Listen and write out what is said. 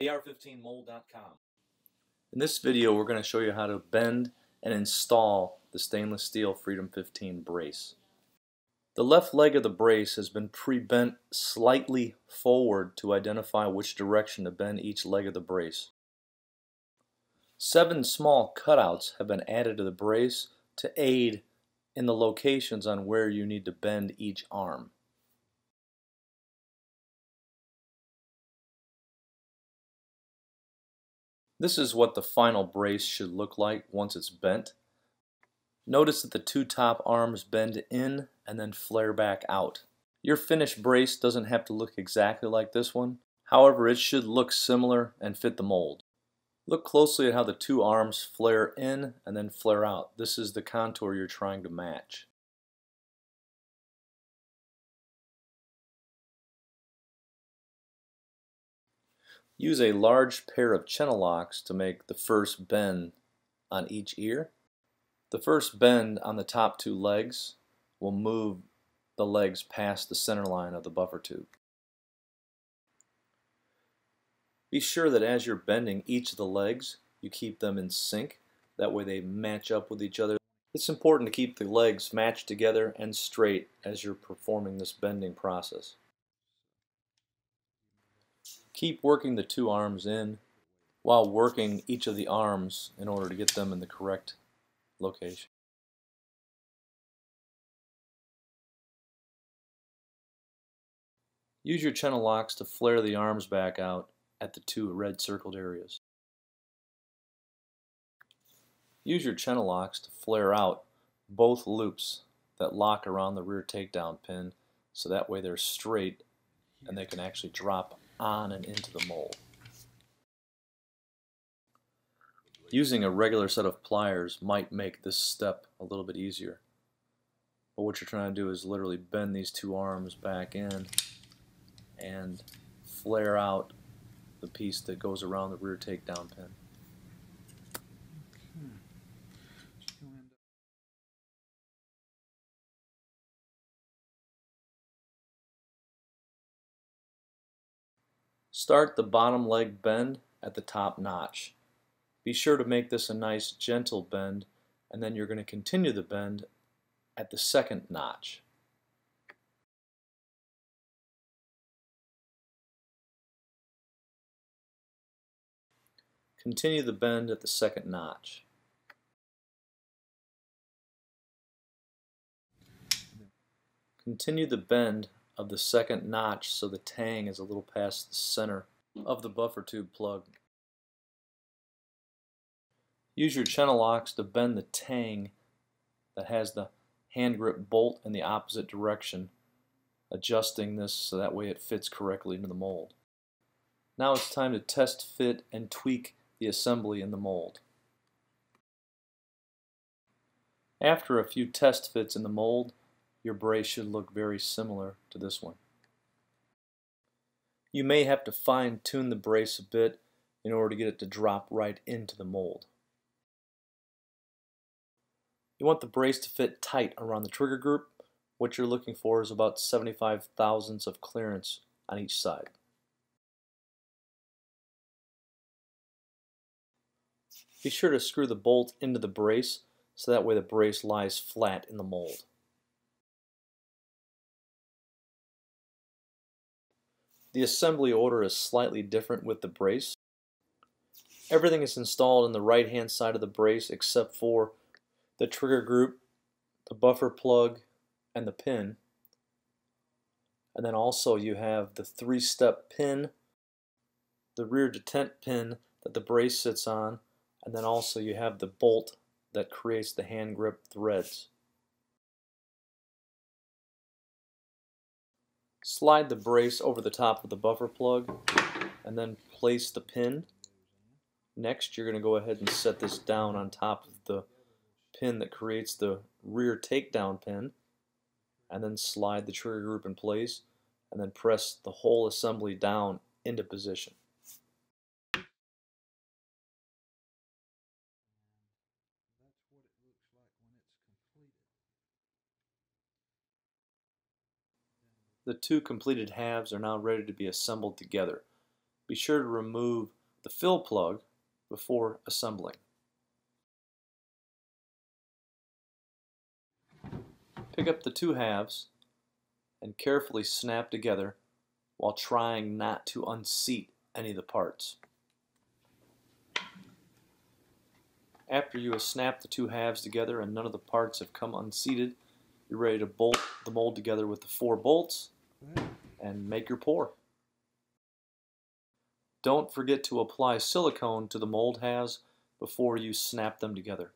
ar15mold.com. In this video we're going to show you how to bend and install the stainless steel Freedom 15 brace. The left leg of the brace has been pre-bent slightly forward to identify which direction to bend each leg of the brace. Seven small cutouts have been added to the brace to aid in the locations on where you need to bend each arm. This is what the final brace should look like once it's bent. Notice that the two top arms bend in and then flare back out. Your finished brace doesn't have to look exactly like this one. However, it should look similar and fit the mold. Look closely at how the two arms flare in and then flare out. This is the contour you're trying to match. Use a large pair of channel locks to make the first bend on each ear. The first bend on the top two legs will move the legs past the center line of the buffer tube. Be sure that as you're bending each of the legs, you keep them in sync. That way they match up with each other. It's important to keep the legs matched together and straight as you're performing this bending process. Keep working the two arms in while working each of the arms in order to get them in the correct location. Use your channel locks to flare the arms back out at the two red circled areas. Use your channel locks to flare out both loops that lock around the rear takedown pin so that way they're straight and they can actually drop on and into the mold. Using a regular set of pliers might make this step a little bit easier. But what you're trying to do is literally bend these two arms back in and flare out the piece that goes around the rear takedown pin. Start the bottom leg bend at the top notch. Be sure to make this a nice gentle bend and then you're going to continue the bend at the second notch. Continue the bend at the second notch. Continue the bend of the second notch so the tang is a little past the center of the buffer tube plug. Use your channel locks to bend the tang that has the hand grip bolt in the opposite direction, adjusting this so that way it fits correctly into the mold. Now it's time to test fit and tweak the assembly in the mold. After a few test fits in the mold, your brace should look very similar to this one. You may have to fine tune the brace a bit in order to get it to drop right into the mold. You want the brace to fit tight around the trigger group. What you're looking for is about 75 thousandths of clearance on each side. Be sure to screw the bolt into the brace so that way the brace lies flat in the mold. The assembly order is slightly different with the brace. Everything is installed in the right hand side of the brace except for the trigger group, the buffer plug, and the pin. And then also you have the three-step pin, the rear detent pin that the brace sits on, and then also you have the bolt that creates the hand grip threads. Slide the brace over the top of the buffer plug and then place the pin. Next you're going to go ahead and set this down on top of the pin that creates the rear takedown pin and then slide the trigger group in place and then press the whole assembly down into position. The two completed halves are now ready to be assembled together. Be sure to remove the fill plug before assembling. Pick up the two halves and carefully snap together while trying not to unseat any of the parts. After you have snapped the two halves together and none of the parts have come unseated, you're ready to bolt the mold together with the four bolts and make your pour. Don't forget to apply silicone to the mold halves before you snap them together.